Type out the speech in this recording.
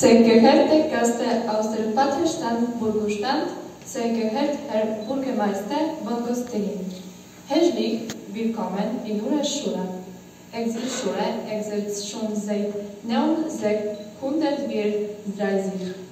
Sehr geehrte Gäste aus der Vaterstadt Burgustand, sehr geehrter Herr Bürgermeister von Gostynin, herzlich willkommen in unserer Schule. Exilschule existiert schon seit 1934.